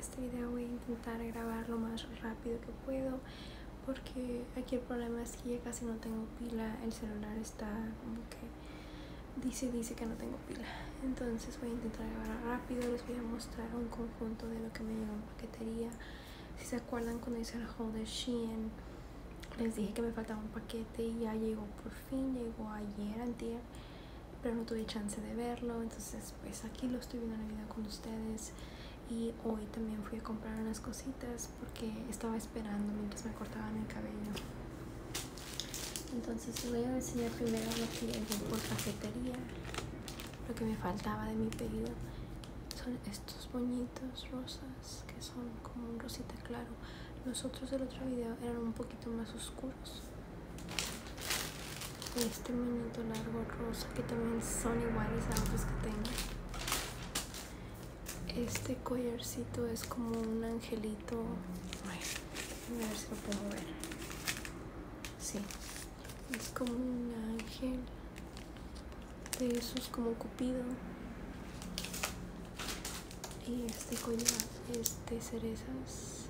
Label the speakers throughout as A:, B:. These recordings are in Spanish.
A: este video voy a intentar grabar lo más rápido que puedo porque aquí el problema es que ya casi no tengo pila, el celular está como que dice, dice que no tengo pila. Entonces voy a intentar grabar rápido, les voy a mostrar un conjunto de lo que me llegó en paquetería. Si se acuerdan cuando hice el haul de Shein, les dije que me faltaba un paquete y ya llegó por fin, llegó ayer, antier, pero no tuve chance de verlo, entonces pues aquí lo estoy viendo en el video con ustedes y hoy también fui a comprar unas cositas porque estaba esperando mientras me cortaban el cabello. Entonces voy a enseñar primero lo que llegó por paquetería lo que me faltaba de mi pedido. Son estos boñitos rosas que son como un rosita claro. Los otros del otro video eran un poquito más oscuros. Este moñito largo rosa que también son iguales a otros que tengo este collarcito es como un angelito. a ver si lo puedo ver. Sí, es como un ángel de esos como cupido. Y este collar es de cerezas.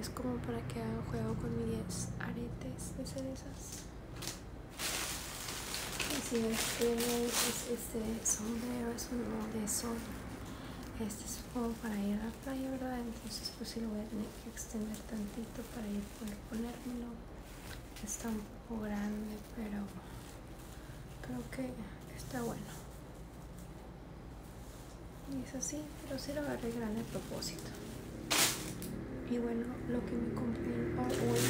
A: Es como para que haga juego con mis 10 aretes de cerezas. Y si este, sombrero es uno de sol este es como para ir a la playa, ¿verdad? Entonces pues sí lo voy a tener que extender tantito para ir poder ponérmelo. Está un poco grande, pero creo que está bueno. Y es así, pero sí lo agarré grande a propósito. Y bueno, lo que me compré hoy,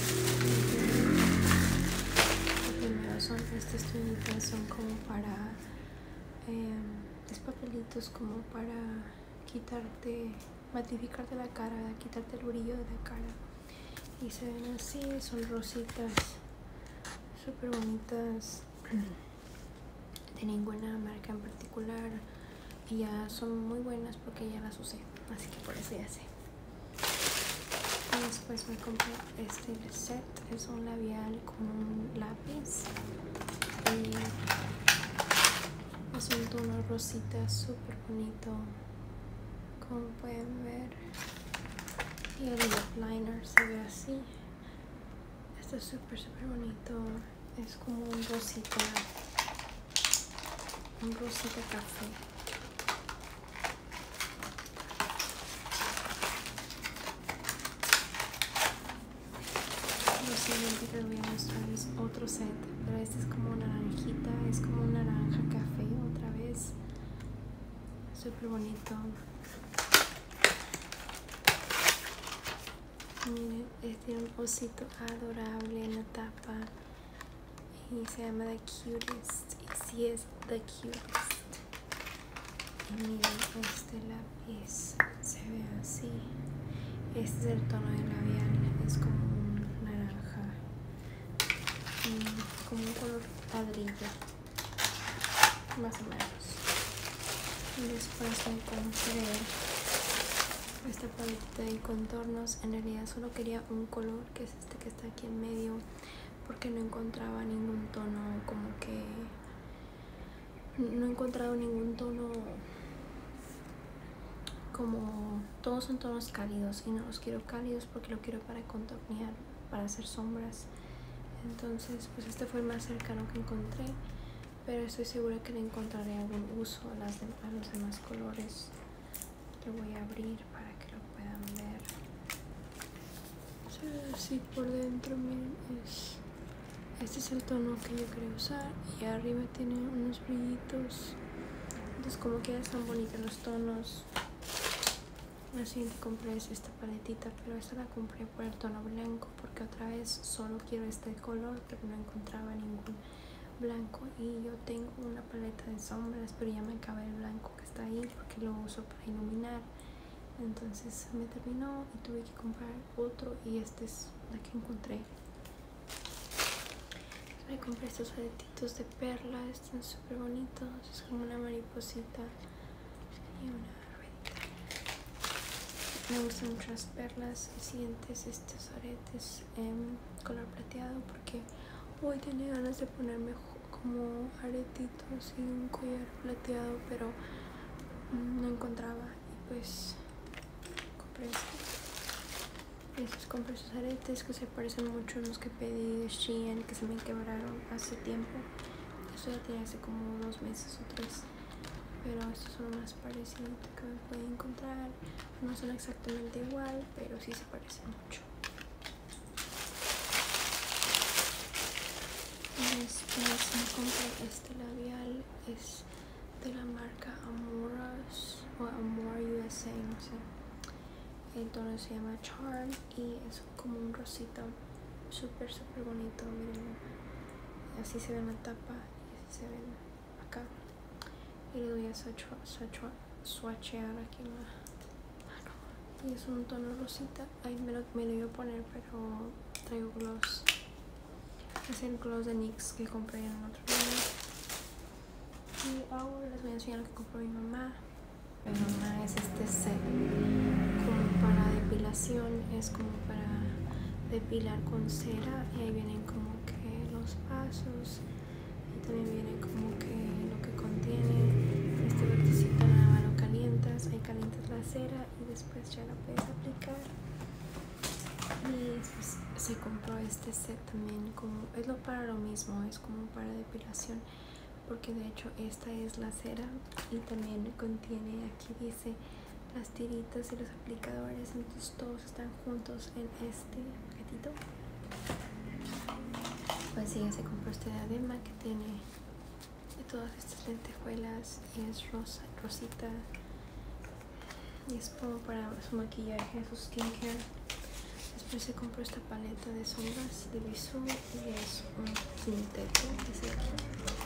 A: primero son estas tunitas, son como para eh, es papelitos como para quitarte, matificarte la cara, quitarte el brillo de la cara. Y se ven así, son rositas, súper bonitas, de ninguna marca en particular. Y ya son muy buenas porque ya las usé, así que por eso ya sé. Y después me compré este set, es un labial con un lápiz. Y es un tono rosita súper bonito como pueden ver. Y el lip liner se ve así. Esto es súper súper bonito. Es como un rosita. Un rosita café. Lo siguiente que les voy a mostrar es otro set pero este es como naranjita es como un naranja café otra vez. Súper bonito Miren, este un osito adorable en la tapa. Y se llama The Cutest. Y si es The Cutest. Y miren este lápiz se ve así. Este es el tono de labial. Es como un naranja. Y como un color ladrillo. Más o menos. Y después me encontré esta paleta de contornos en realidad solo quería un color que es este que está aquí en medio porque no encontraba ningún tono como que no he encontrado ningún tono como todos son tonos cálidos y no los quiero cálidos porque lo quiero para contornear para hacer sombras. Entonces pues este fue el más cercano que encontré pero estoy segura que le encontraré algún uso a, las a los demás colores que voy a abrir para así por dentro miren es este es el tono que yo quería usar y arriba tiene unos brillitos. Entonces como que están bonitos los tonos. La siguiente compré es esta paletita pero esta la compré por el tono blanco porque otra vez solo quiero este color pero no encontraba ningún blanco. Y yo tengo una paleta de sombras pero ya me acaba el blanco que ahí porque lo uso para iluminar. Entonces me terminó y tuve que comprar otro y este es la que encontré. Me compré estos aretitos de perla están súper bonitos es como una mariposita. Y una ruedita. Me gustan mucho las perlas y siguientes estos aretes en color plateado porque hoy tenía ganas de ponerme como aretitos y un collar plateado pero no encontraba y pues esto. Estos compré esos aretes que se parecen mucho a los que pedí de Shein que se me quebraron hace tiempo. Esto ya tiene hace como dos meses o tres. Pero estos son más parecidos que me pueden encontrar. No son exactamente igual, pero sí se parecen mucho. Después me compré este labial. Es de la marca Amoras o Amor USA, no sé. El tono se llama Charm y es como un rosita súper, súper bonito. Miren, así se ve en la tapa y así se ve acá. Y le doy a swatchear aquí en la mano. Y es un tono rosita. Ay, me lo, me lo iba a poner, pero traigo gloss. Es el gloss de NYX que compré en otro lugar. Y ahora les voy a enseñar lo que compró mi mamá. Mi mamá es este set como para depilación, es como para depilar con cera y ahí vienen como que los pasos y también viene como que lo que contiene este botecito nada más lo calientas, ahí calientas la cera y después ya la puedes aplicar. Y se compró este set también como es lo para lo mismo, es como para depilación porque de hecho esta es la cera y también contiene aquí dice las tiritas y los aplicadores entonces todos están juntos en este paquetito. Pues sí, se compró este diadema que tiene todas estas lentejuelas y es rosa, rosita y es como para su maquillaje, su skincare. Después se compró esta paleta de sombras de Bisú y es un quinteto, dice aquí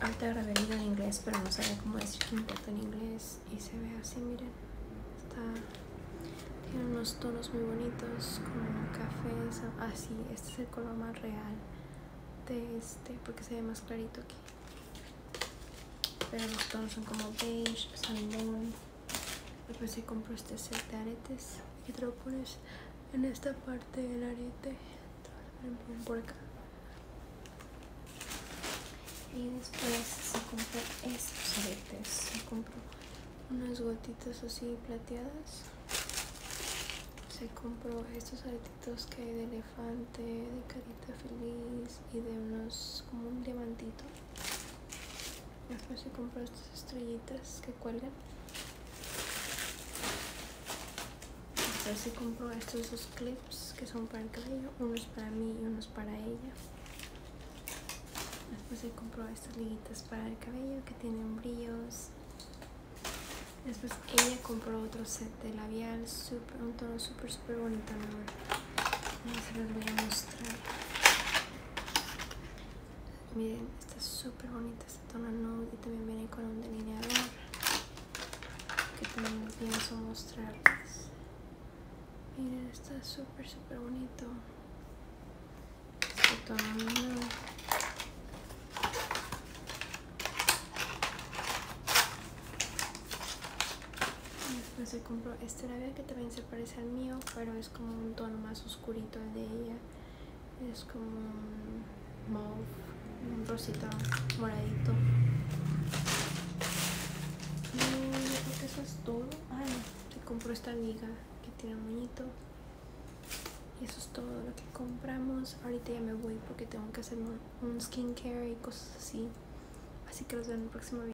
A: Ahorita grabé en inglés, pero no sabía cómo decir quinteto en inglés. Y se ve así, miren. Está. Tiene unos tonos muy bonitos, como cafés. Así, ah, este es el color más real de este, porque se ve más clarito aquí. Pero los tonos son como beige, salmón. Después se compró este set de aretes. Y te lo pones en esta parte del arete. Por acá y después se compró estos aretes se compró unas gotitas así plateadas. Se compró estos aretitos que hay de elefante de carita feliz y de unos como un diamantito. Después se compró estas estrellitas que cuelgan. Después se compró estos dos clips que son para el cabello unos para mí y unos para ella Después se compró estas liguitas para el cabello que tienen brillos. Después ella compró otro set de labial, super, un tono súper, súper bonito, ¿no? se los voy a mostrar. Miren, está súper bonita este tono nude y también viene con un delineador que también pienso mostrarles. Miren, está súper, súper bonito. Este tono nude. Se compró este labial que también se parece al mío, pero es como un tono más oscurito el de ella. Es como un mauve, un rosita moradito. Y creo que eso es todo. Ah, se compró esta liga que tiene un moñito. Y eso es todo lo que compramos. Ahorita ya me voy porque tengo que hacer un, un skincare y cosas así. Así que los veo en el próximo video.